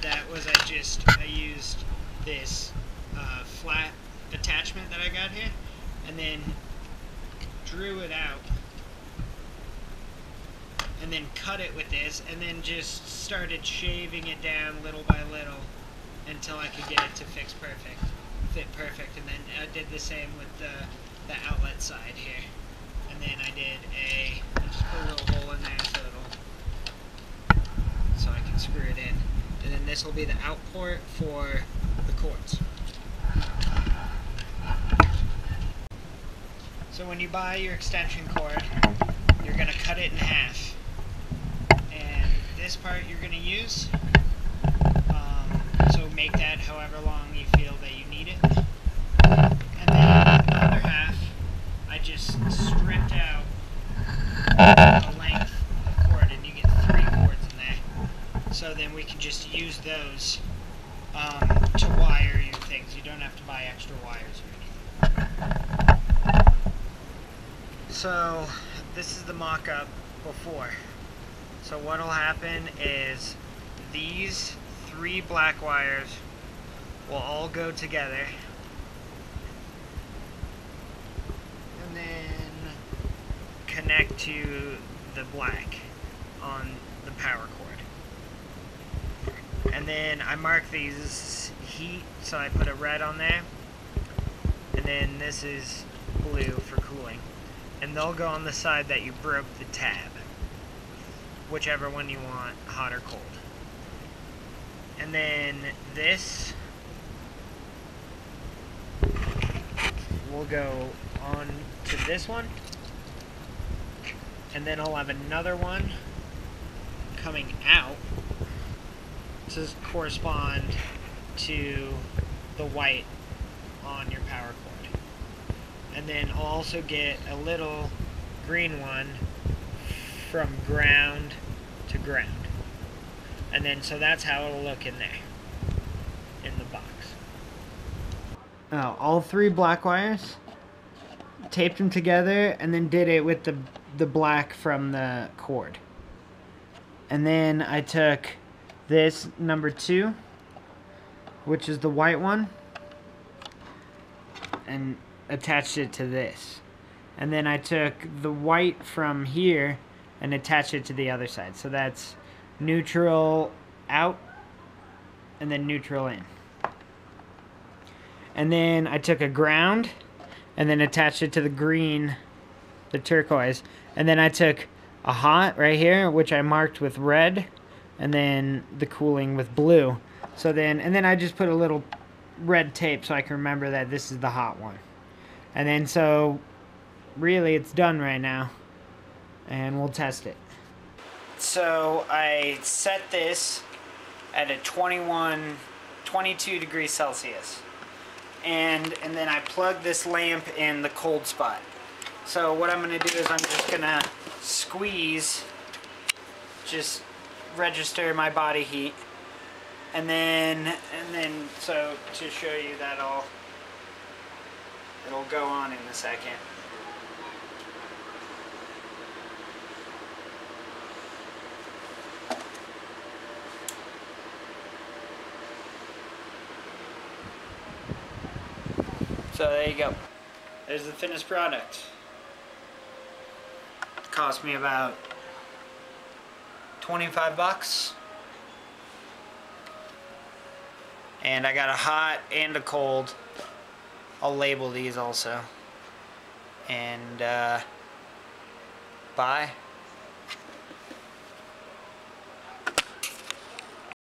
just I just I used this uh, flat attachment that I got here, and then drew it out, and then cut it with this, and then just started shaving it down little by little until I could get it to fix perfect, fit perfect, and then I did the same with the the outlet side here, and then I did a I just put a little hole in there so it'll so I can screw it in, and then this will be the out port for the cords. So when you buy your extension cord, you're going to cut it in half. And this part you're going to use. Um, so make that however long you feel that you need it. And then the other half, I just stripped out the length of cord and you get three cords in there. So then we can just use those um, to wire your things. You don't have to buy extra wires or anything. So this is the mock-up before. So what'll happen is these three black wires will all go together. And then connect to the black on the power cord. And then I mark these heat, so I put a red on there. And then this is blue for cooling and they'll go on the side that you broke the tab. Whichever one you want, hot or cold. And then this will go on to this one. And then I'll have another one coming out to correspond to the white on your power cord and then I'll also get a little green one from ground to ground. And then, so that's how it'll look in there, in the box. Oh, all three black wires, taped them together, and then did it with the, the black from the cord. And then I took this number two, which is the white one, and attached it to this. And then I took the white from here and attached it to the other side. So that's neutral out and then neutral in. And then I took a ground and then attached it to the green, the turquoise. And then I took a hot right here, which I marked with red, and then the cooling with blue. So then, and then I just put a little red tape so I can remember that this is the hot one. And then so really it's done right now. And we'll test it. So I set this at a 21, 22 degrees Celsius. And, and then I plug this lamp in the cold spot. So what I'm going to do is I'm just going to squeeze, just register my body heat. And then, and then, so to show you that all It'll go on in a second. So there you go. There's the finished product. It cost me about 25 bucks. And I got a hot and a cold. I'll label these also. And uh, bye.